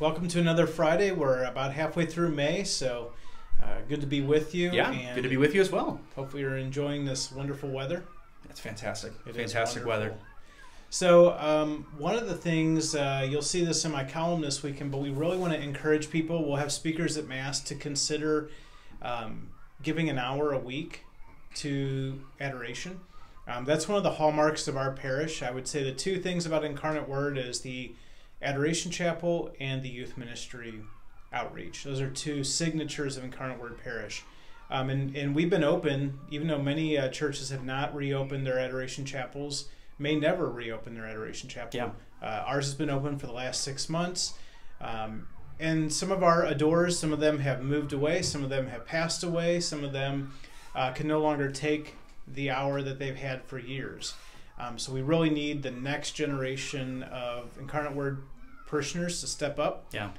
welcome to another Friday. We're about halfway through May, so uh, good to be with you. Yeah, and good to be with you as well. Hopefully, you're enjoying this wonderful weather. It's fantastic. It is fantastic weather. So, um, one of the things uh, you'll see this in my column this weekend, but we really want to encourage people. We'll have speakers at Mass to consider um, giving an hour a week to adoration. Um, that's one of the hallmarks of our parish. I would say the two things about Incarnate Word is the Adoration Chapel and the Youth Ministry outreach. Those are two signatures of Incarnate Word Parish. Um, and, and we've been open, even though many uh, churches have not reopened their adoration chapels, may never reopen their adoration chapel. Yeah. Uh, ours has been open for the last six months. Um, and some of our adorers, some of them have moved away, some of them have passed away, some of them uh, can no longer take the hour that they've had for years. Um, so we really need the next generation of Incarnate Word parishioners to step up. Yeah.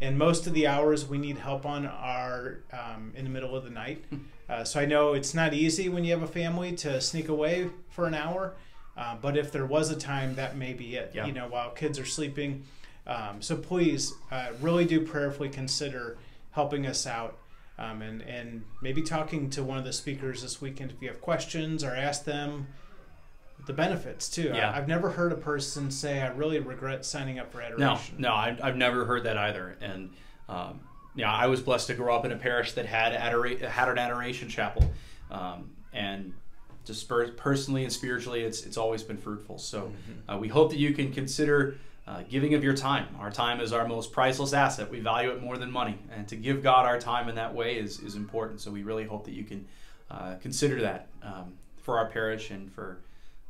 And most of the hours we need help on are um, in the middle of the night. Uh, so I know it's not easy when you have a family to sneak away for an hour. Uh, but if there was a time, that may be it. Yeah. You know, while kids are sleeping. Um, so please, uh, really do prayerfully consider helping us out, um, and and maybe talking to one of the speakers this weekend if you have questions or ask them the benefits too. Yeah. I, have never heard a person say, "I really regret signing up for No, adoration." no, I, I've never heard that either. And um, yeah, I was blessed to grow up in a parish that had adora- had an adoration chapel, um, and just per- personally and spiritually, it's it's always been fruitful. So uh, we hope that you can consider. Uh, giving of your time. Our time is our most priceless asset. We value it more than money. And to give God our time in that way is, is important. So we really hope that you can uh, consider that um, for our parish and for,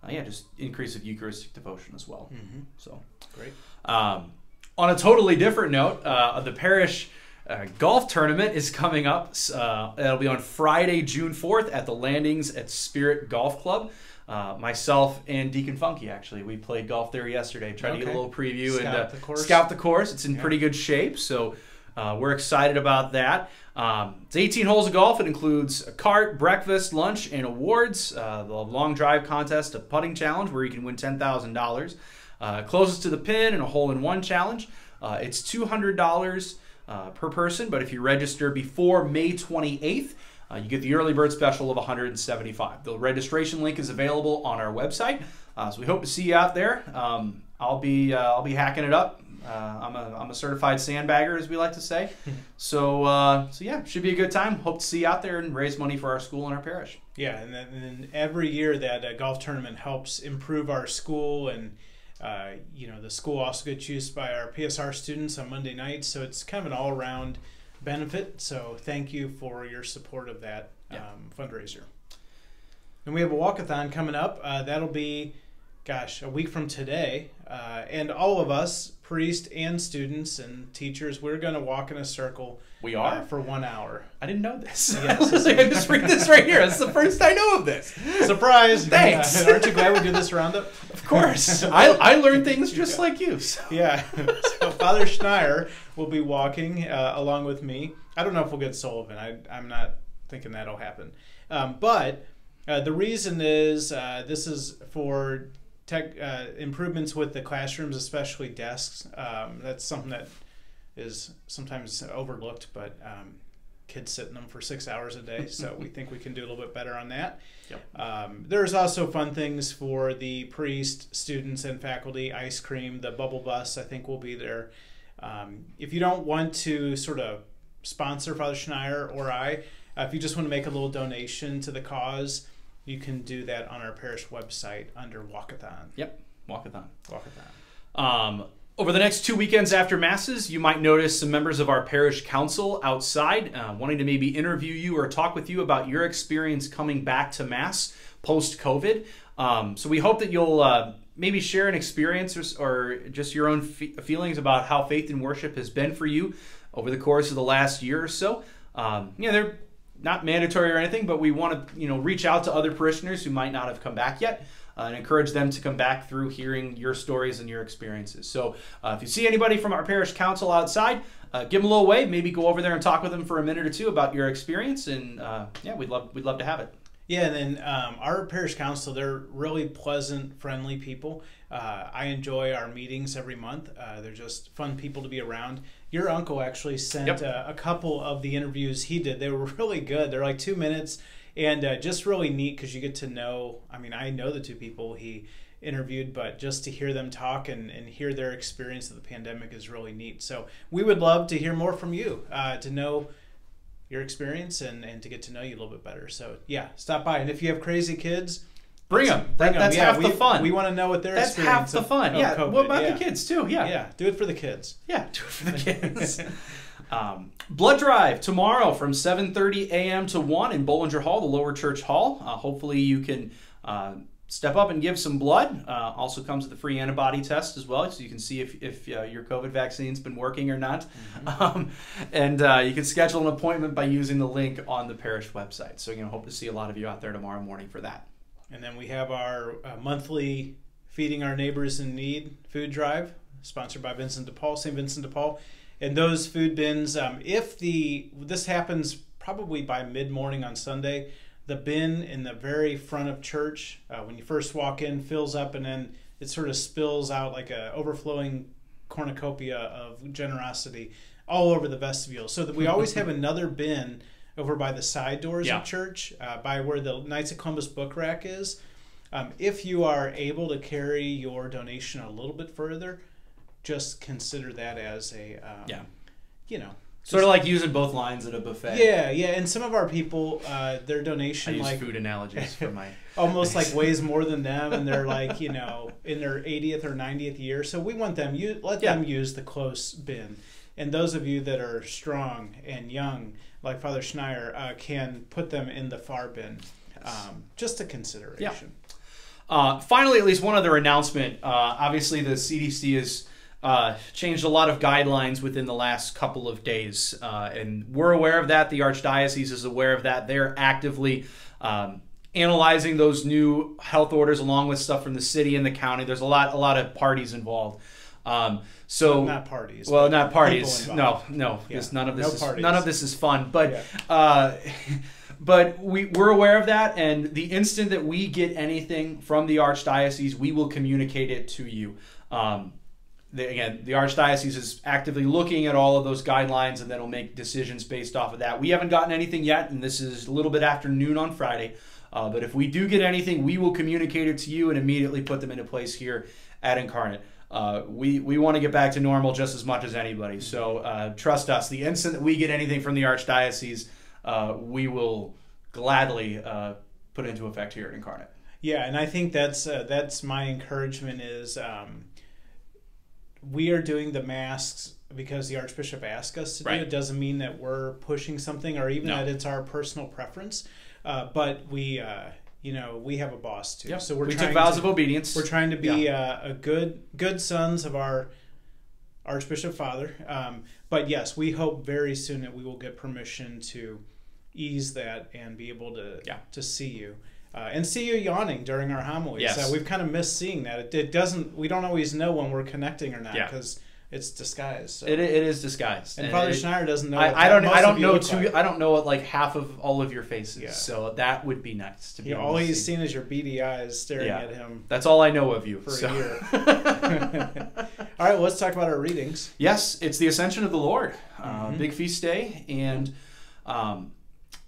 uh, yeah, just increase of Eucharistic devotion as well. Mhm. So. Great. Um, on a totally different note, uh, the parish uh, golf tournament is coming up. Uh, it'll be on Friday, June 4th at the Landings at Spirit Golf Club. Uh, myself and Deacon Funky, actually, we played golf there yesterday. Tried to get a little preview and Scout uh, the course. scout the course. It's in Yeah. pretty good shape, so uh, we're excited about that. Um, it's 18 holes of golf. It includes a cart, breakfast, lunch, and awards. Uh, the long drive contest, a putting challenge where you can win $10,000. Uh, closest to the pin and a hole in one challenge. Uh, it's $200 uh, per person, but if you register before May 28th, uh, you get the early bird special of 175. The registration link is available on our website, so we hope to see you out there. Um, I'll be I'll be hacking it up. Uh, I'm a I'm a certified sandbagger, as we like to say. so uh, so yeah, should be a good time. Hope to see you out there and raise money for our school and our parish. Yeah, and then, and then every year that uh, golf tournament helps improve our school, and uh, you know the school also gets used by our PSR students on Monday nights, so it's kind of an all-around benefit. So thank you for your support of that Yeah. um, fundraiser. And we have a walkathon coming up. Uh, that'll be, gosh, a week from today, uh, and all of us, priests and students and teachers, we're going to walk in a circle. We uh, are. for one hour. I didn't know this. Yes. I just read this right here. It's the first I know of this. Surprise! Thanks. Aren't you glad we do this roundup? Of course, I, I learn things just like you. So. Yeah. so Father Schneier will be walking uh, along with me. I don't know if we'll get Sullivan. I, I'm not thinking that'll happen. Um, but uh, the reason is uh, this is for tech uh, improvements with the classrooms, especially desks. Um, that's something that is sometimes overlooked, but um, kids sit in them for six hours a day. So we think we can do a little bit better on that. Yep. Um, there's also fun things for the priest, students, and faculty. Ice cream, the bubble bus, I think will be there. Um, if you don't want to sort of sponsor Father Schneier or I, uh, if you just want to make a little donation to the cause, you can do that on our parish website under Walkathon. Yep, walkathon. Walkathon. Um, over the next two weekends after Masses, you might notice some members of our parish council outside uh, wanting to maybe interview you or talk with you about your experience coming back to Mass post COVID. Um, so we hope that you'll uh, maybe share an experience or, or just your own fe- feelings about how faith and worship has been for you over the course of the last year or so. Um, you know, they're not mandatory or anything, but we want to you know reach out to other parishioners who might not have come back yet uh, and encourage them to come back through hearing your stories and your experiences. So uh, if you see anybody from our parish council outside, uh, give them a little wave. Maybe go over there and talk with them for a minute or two about your experience, and uh, yeah, we'd love we'd love to have it. Yeah, and then um, our parish council, they're really pleasant, friendly people. Uh, I enjoy our meetings every month. Uh, they're just fun people to be around. Your uncle actually sent Yep. uh, a couple of the interviews he did. They were really good. They're like two minutes and uh, just really neat because you get to know. I mean, I know the two people he interviewed, but just to hear them talk and, and hear their experience of the pandemic is really neat. So we would love to hear more from you, uh, to know your experience and, and to get to know you a little bit better. So yeah, stop by. And if you have crazy kids, Bring them. Bring. That- that's half we, the fun. We want to know what their That's experience half the fun. of yeah. COVID. What about yeah. the kids too? Yeah. Yeah, do it for the kids. Yeah, do it for the kids. um, blood drive tomorrow from 7:30 a.m. to 1 in Bollinger Hall, the Lower Church Hall. Uh, hopefully, you can uh, step up and give some blood. Uh, also comes with a free antibody test as well, so you can see if, if uh, your COVID vaccine's been working or not. Um, and uh, you can schedule an appointment by using the link on the parish website. So, you know, hope to see a lot of you out there tomorrow morning for that. And then we have our uh, monthly Feeding Our Neighbors in Need food drive, sponsored by Vincent de Paul, St. Vincent de Paul. And those food bins, um, if the this happens probably by mid morning on Sunday, the bin in the very front of church, uh, when you first walk in, fills up and then it sort of spills out like a overflowing cornucopia of generosity all over the vestibule. So that we always have another bin over by the side doors Yeah. of church, uh, by where the Knights of Columbus book rack is. Um, if you are able to carry your donation a little bit further, just consider that as a um, Yeah. you know Sort of like using both lines at a buffet. yeah yeah. And some of our people, uh, their I donation use like food analogies for my. almost like weighs more than them, and they're like you know in their 80th or 90th year. So we want them you let Yeah. them use the close bin. And those of you that are strong and young, like Father Schneier, uh, can put them in the far bin. Um, just a consideration. Uh, finally, at least one other announcement. Uh, obviously, the CDC has uh, changed a lot of guidelines within the last couple of days, uh, and we're aware of that. The Archdiocese is aware of that. They're actively um, analyzing those new health orders along with stuff from the city and the county. There's a lot, a lot of parties involved. Um, so Not parties. well, not parties. No, no, Yeah. none of this No is parties. none of this is fun. But Yeah. uh, but we we're aware of that, and the instant that we get anything from the archdiocese, we will communicate it to you. Um, the, again, the archdiocese is actively looking at all of those guidelines, and then will make decisions based off of that. We haven't gotten anything yet, and this is a little bit after noon on Friday. Uh, but if we do get anything, we will communicate it to you and immediately put them into place here at Incarnate. Uh, we we want to get back to normal just as much as anybody. So uh, trust us. The instant that we get anything from the archdiocese, uh, we will gladly uh, put into effect here at Incarnate. Yeah, and I think that's uh, that's my encouragement is um, we are doing the masks because the Archbishop asked us to Right. do it. Doesn't mean that we're pushing something or even No. that it's our personal preference. Uh, but we, uh, you know, we have a boss too. Yep. So we're we took vows to, of obedience. we're trying to be uh, a good good sons of our Archbishop Father. Um, but yes, we hope very soon that we will get permission to ease that and be able to Yeah. to see you. Uh, and see you yawning during our homilies. Yes. Uh, we've kind of missed seeing that. It, it doesn't. We don't always know when we're connecting or not Yeah. because it's disguised. So. it, it is disguised. and Father it- Schneier doesn't know. what I, I don't. I don't know two. like. I don't know what like half of all of your faces. Yeah. So that would be nice to be. Able all to he's see. seen is your beady eyes staring Yeah. at him. That's all I know of you. For a year. All right, well, let's talk about our readings. Yes, it's the Ascension of the Lord, uh, Mhm. big feast day, and um,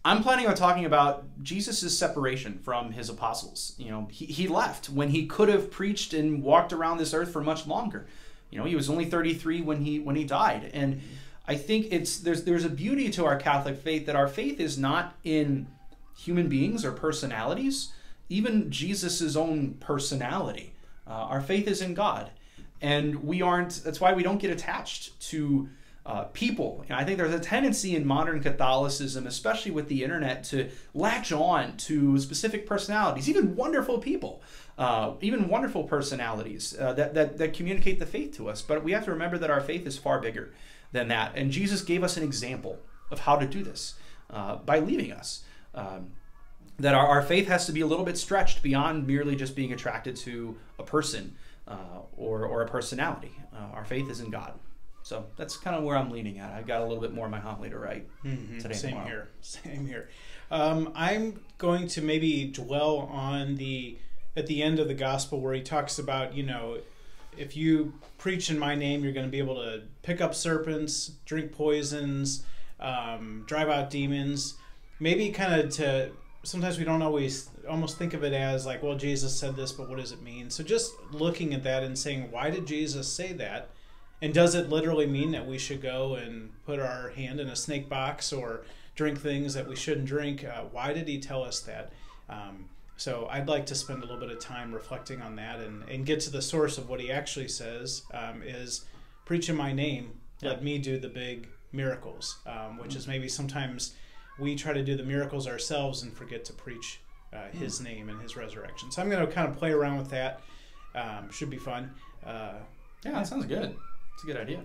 I'm planning on talking about Jesus' separation from his apostles. You know, he, he left when he could have preached and walked around this earth for much longer. You know, he was only 33 when he when he died, and I think it's there's there's a beauty to our Catholic faith that our faith is not in human beings or personalities, even Jesus' own personality. Uh, our faith is in God, and we aren't. That's why we don't get attached to uh, people. And I think there's a tendency in modern Catholicism, especially with the internet, to latch on to specific personalities, even wonderful people, uh, even wonderful personalities uh, that, that that communicate the faith to us. But we have to remember that our faith is far bigger than that, and Jesus gave us an example of how to do this uh, by leaving us. Um, that our, our faith has to be a little bit stretched beyond merely just being attracted to a person uh, or, or a personality. Uh, our faith is in God. So that's kind of where I'm leaning at. I've got a little bit more of my homily to write. Mhm. Today Same tomorrow. here. Same here. Um, I'm going to maybe dwell on the at the end of the gospel where he talks about you know if you preach in my name you're going to be able to pick up serpents, drink poisons, um, drive out demons. Maybe kind of to sometimes we don't always almost think of it as like well Jesus said this but what does it mean? So just looking at that and saying why did Jesus say that? And does it literally mean that we should go and put our hand in a snake box or drink things that we shouldn't drink? Uh, why did he tell us that? Um, so I'd like to spend a little bit of time reflecting on that and, and get to the source of what he actually says um, is preach in my name, let me do the big miracles, um, which is maybe sometimes we try to do the miracles ourselves and forget to preach uh, his name and his resurrection. So I'm going to kind of play around with that. Um, should be fun. Uh, Yeah, that sounds good. It's a good idea.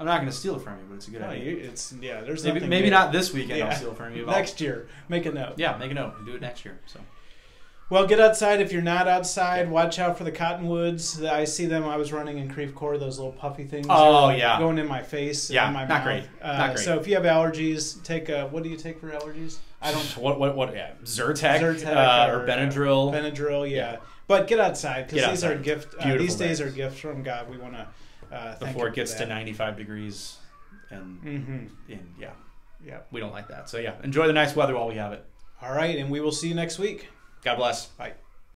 I'm not going to steal it from you, but it's a good Oh, idea. you- it's yeah. There's Maybe, maybe not this weekend. Yeah. I'll steal it from you. next year. Make a note. Yeah, make a note and do it next year. So Well, get outside if you're not outside. Watch out for the cottonwoods. I see them. I was running in Creve Coeur. Those little puffy things. Oh, yeah. going in my face. Yeah, my not mouth. great. Uh, Not great. So if you have allergies, take a. What do you take for allergies? I don't. what what what? Yeah, Zyrtec, Zyrtec uh, or, or, Benadryl. Benadryl, yeah. Yeah. But get outside because these are gift. Uh, these days days. are gifts from God. We want to uh, before it gets to 95 degrees, and, Mm-hmm. and yeah, Yeah. we don't like that. So yeah, enjoy the nice weather while we have it. All right, and we will see you next week. God bless. Bye.